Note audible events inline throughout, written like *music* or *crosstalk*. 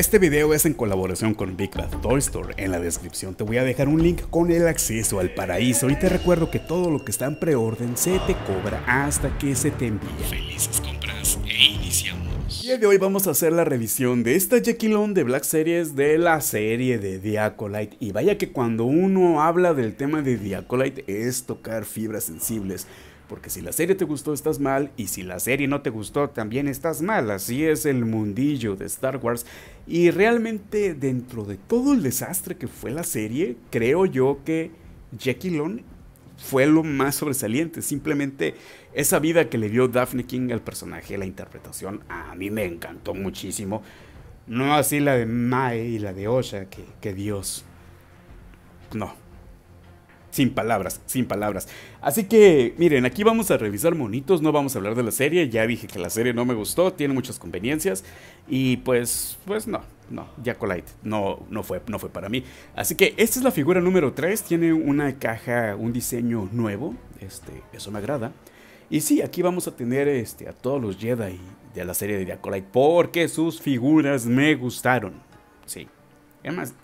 Este video es en colaboración con Big Bad Toy Store. En la descripción te voy a dejar un link con el acceso al paraíso y te recuerdo que todo lo que está en preorden se te cobra hasta que se te envíe. Felices compras e iniciamos. Y de hoy vamos a hacer la revisión de esta Jekyllon de Black Series de la serie de Diacolite. Y vaya que cuando uno habla del tema de Diacolite es tocar fibras sensibles. Porque si la serie te gustó estás mal y si la serie no te gustó también estás mal. Así es el mundillo de Star Wars. Y realmente dentro de todo el desastre que fue la serie, creo yo que Jackie Long fue lo más sobresaliente. Simplemente esa vida que le dio Daphne King al personaje, la interpretación, a mí me encantó muchísimo. No así la de Mae y la de Osha, que, que Dios. No, sin palabras, sin palabras. Así que, miren, aquí vamos a revisar monitos, no vamos a hablar de la serie. Ya dije que la serie no me gustó, tiene muchas conveniencias. Y pues, pues no, no, Jacolite no, no, fue, no fue para mí. Así que esta es la figura número 3, tiene una caja, un diseño nuevo. Este, eso me agrada. Y sí, aquí vamos a tener este, a todos los Jedi de la serie de Jacolite porque sus figuras me gustaron. Sí. Además,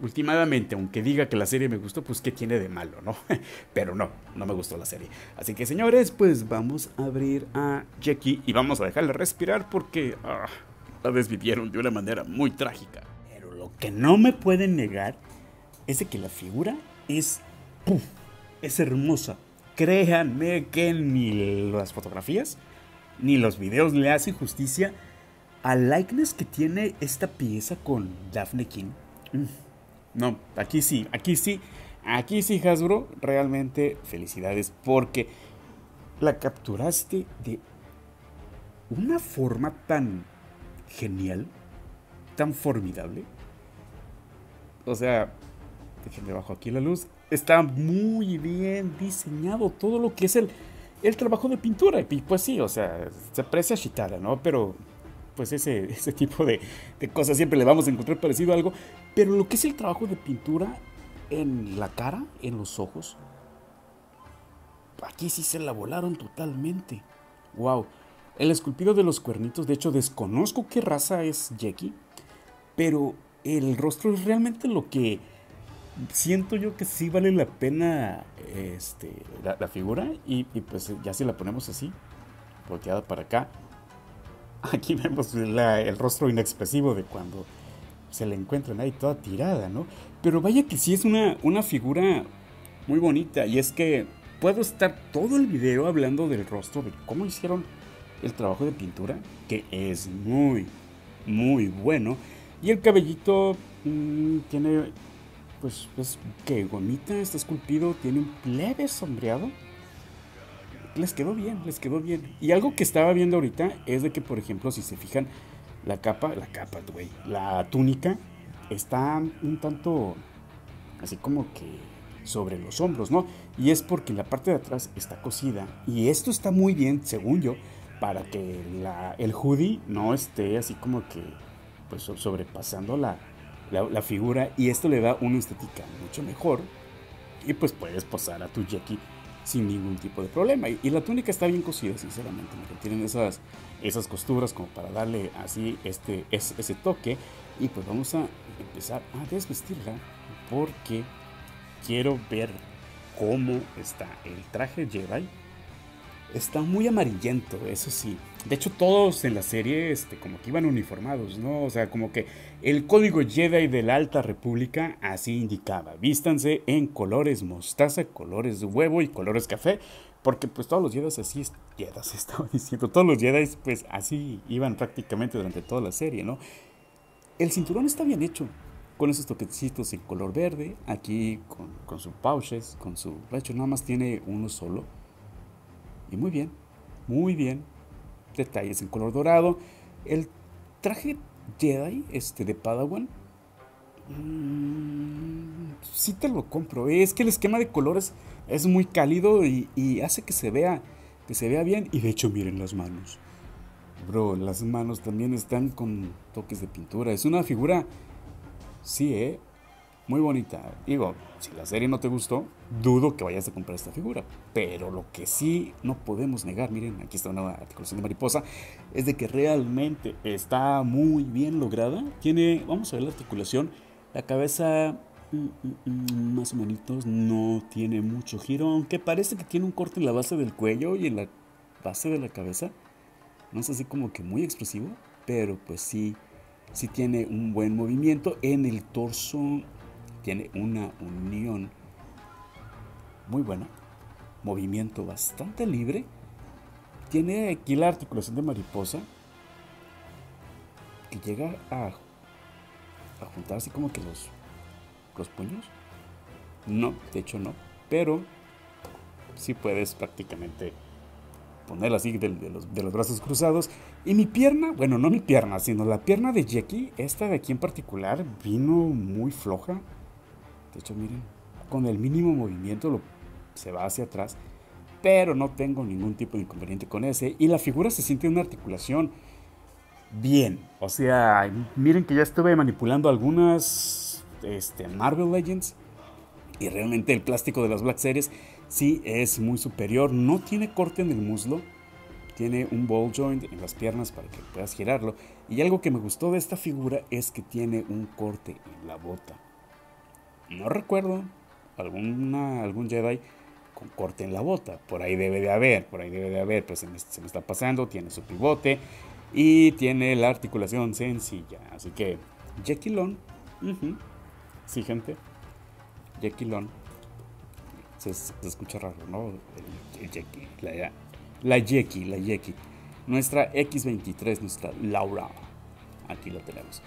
últimamente, aunque diga que la serie me gustó, pues qué tiene de malo, ¿no? *laughs* Pero no, no me gustó la serie. Así que señores, pues vamos a abrir a Jackie y vamos a dejarla respirar porque ah, la desvivieron de una manera muy trágica. Pero lo que no me pueden negar es de que la figura es... Es hermosa. Créanme que ni las fotografías ni los videos le hacen justicia al likeness que tiene esta pieza con Daphne King. Mm. No, aquí sí, aquí sí, aquí sí, Hasbro, realmente felicidades porque la capturaste de una forma tan genial, tan formidable. O sea, déjenme bajo aquí la luz. Está muy bien diseñado todo lo que es el, el trabajo de pintura. Y pues sí, o sea, se aprecia Shitara, ¿no? Pero pues ese, ese tipo de, cosas siempre le vamos a encontrar parecido a algo. Pero lo que es el trabajo de pintura en la cara, en los ojos, aquí sí se la volaron totalmente. Wow. El esculpido de los cuernitos, de hecho desconozco qué raza es Jackie, pero el rostro es realmente lo que siento yo que sí vale la pena este, la, figura y, y, pues ya si la ponemos así, volteada para acá, Aquí vemos el rostro inexpresivo de cuando se le encuentran ahí toda tirada, ¿no? Pero vaya que sí es una, una figura muy bonita. Y es que puedo estar todo el video hablando del rostro, de cómo hicieron el trabajo de pintura, que es muy, muy bueno. Y el cabellito mm, tiene, pues, pues, que gomita, está esculpido, tiene un leve sombreado les quedó bien, les quedó bien. Y algo que estaba viendo ahorita es de que, por ejemplo, si se fijan, la capa, la capa, güey, la túnica está un tanto así como que sobre los hombros, ¿no? Y es porque la parte de atrás está cosida. Y esto está muy bien, según yo, para que el hoodie no esté así como que pues sobrepasando la, la, figura. Y esto le da una estética mucho mejor. Y pues puedes posar a tu Jackie sin ningún tipo de problema. Y, la túnica está bien cosida, sinceramente, tienen esas, esas costuras como para darle así este, ese, toque. Y pues vamos a empezar a desvestirla porque quiero ver cómo está el traje Jedi. Está muy amarillento, eso sí. De hecho, todos en la serie, este, como que iban uniformados, ¿no? O sea, como que el código Jedi de la Alta República así indicaba. Vístanse en colores mostaza, colores de huevo y colores café. Porque pues todos los Jedi así, Jedi *laughs* estaba diciendo, todos los Jedi pues así iban prácticamente durante toda la serie, ¿no? El cinturón está bien hecho, con esos toquecitos en color verde, aquí con, sus pouches, con su... De hecho, nada más tiene uno solo. Y muy bien, muy bien detalles en color dorado. El traje Jedi este, de Padawan, mm, sí te lo compro. Es que el esquema de colores es muy cálido y, hace que se vea que se vea bien. Y de hecho, miren las manos. Bro, las manos también están con toques de pintura. Es una figura, sí, ¿eh? Muy bonita. Digo, si la serie no te gustó, dudo que vayas a comprar esta figura. Pero lo que sí no podemos negar, miren, aquí está una articulación de mariposa, es de que realmente está muy bien lograda. Tiene, vamos a ver la articulación, la cabeza mm, mm, mm, más o menos no tiene mucho giro, aunque parece que tiene un corte en la base del cuello y en la base de la cabeza. No es así como que muy expresivo, pero pues sí, sí tiene un buen movimiento. En el torso tiene una unión muy buena, movimiento bastante libre. Tiene aquí la articulación de mariposa que llega a, juntar así como que los, los puños. No, de hecho no, pero sí puedes prácticamente ponerla así de, los, de, los, brazos cruzados. Y mi pierna, bueno, no mi pierna, sino la pierna de Jackie, esta de aquí en particular, vino muy floja. De hecho, miren, con el mínimo movimiento se va hacia atrás. Pero no tengo ningún tipo de inconveniente con ese. Y la figura se siente una articulación bien. O sea, miren que ya estuve manipulando algunas este, Marvel Legends. Y realmente el plástico de las Black Series sí es muy superior. No tiene corte en el muslo. Tiene un ball joint en las piernas para que puedas girarlo. Y algo que me gustó de esta figura es que tiene un corte en la bota. No recuerdo alguna, algún Jedi con corte en la bota. Por ahí debe de haber, por ahí debe de haber, pues se me, está pasando. Tiene su pivote y tiene la articulación sencilla. Así que, Jackie Long, sí, gente, Long, se, escucha raro, ¿no? El, Jackie, la, la la Jackie. Nuestra X23, nuestra Laura. Aquí lo tenemos.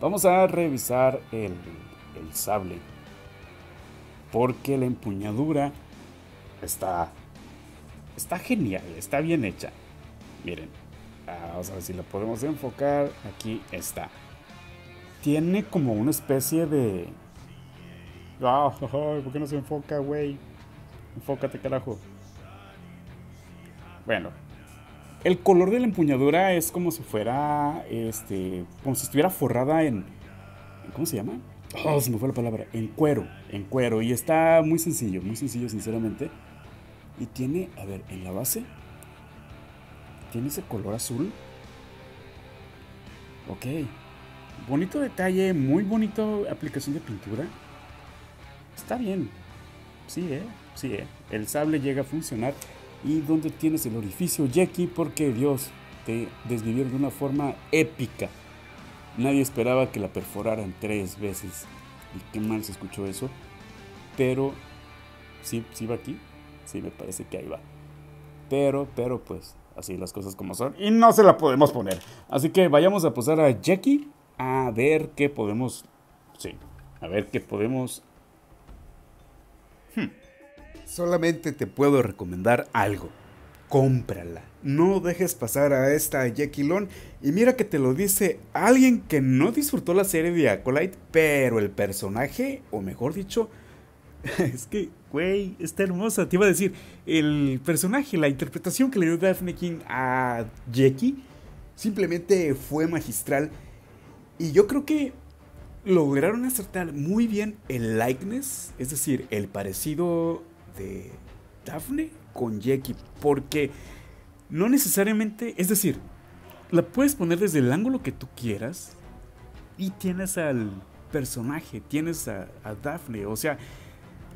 Vamos a revisar el, el sable porque la empuñadura está, está genial, está bien hecha. Miren, vamos a ver si la podemos enfocar. Aquí está. Tiene como una especie de... Ah, *laughs* ¿Por qué no se enfoca, güey? Enfócate, carajo. Bueno, el color de la empuñadura es como si fuera, este, como si estuviera forrada en, ¿cómo se llama? Oh, se me fue la palabra. En cuero. En cuero. Y está muy sencillo, muy sencillo, sinceramente. Y tiene, a ver, en la base. Tiene ese color azul. Ok. Bonito detalle, muy bonito aplicación de pintura. Está bien. Sí, eh. Sí, eh. El sable llega a funcionar. ¿Y dónde tienes el orificio, Jackie? Porque Dios te desvivieron de una forma épica. Nadie esperaba que la perforaran tres veces. Y qué mal se escuchó eso. Pero, sí, sí va aquí. Sí, me parece que ahí va. Pero, pero, pues, así las cosas como son. Y no se la podemos poner. Así que vayamos a posar a Jackie a ver qué podemos. Sí, a ver qué podemos. Hmm. Solamente te puedo recomendar algo. Cómprala no dejes pasar a esta Jackie Long. Y mira que te lo dice alguien que no disfrutó la serie de Acolyte, pero el personaje, o mejor dicho, *laughs* es que, güey, está hermosa. Te iba a decir, el personaje, la interpretación que le dio Daphne King a Jackie, simplemente fue magistral. Y yo creo que lograron acertar muy bien el likeness, es decir, el parecido de Daphne con Jackie, porque no necesariamente, es decir, la puedes poner desde el ángulo que tú quieras y tienes al personaje, tienes a, Daphne, o sea,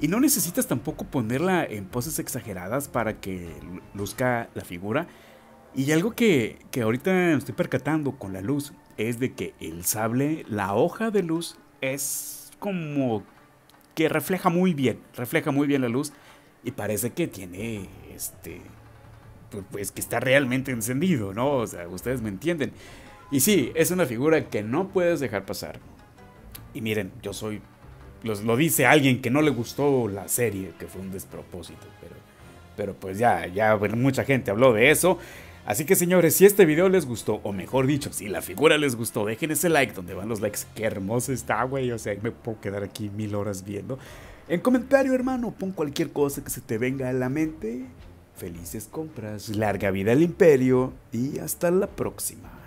y no necesitas tampoco ponerla en poses exageradas para que luzca la figura. Y algo que, que ahorita estoy percatando con la luz es de que el sable, la hoja de luz, es como que refleja muy bien, refleja muy bien la luz y parece que tiene este pues, pues que está realmente encendido, ¿no? O sea, ustedes me entienden. Y sí, es una figura que no puedes dejar pasar. Y miren, yo soy... lo dice alguien que no le gustó la serie, que fue un despropósito, pero, pero pues ya, ya mucha gente habló de eso. Así que señores, si este video les gustó, o mejor dicho, si la figura les gustó, dejen ese like donde van los likes. Qué hermoso está, güey. O sea, me puedo quedar aquí mil horas viendo. En comentario, hermano, pon cualquier cosa que se te venga a la mente felices compras, larga vida al imperio y hasta la próxima.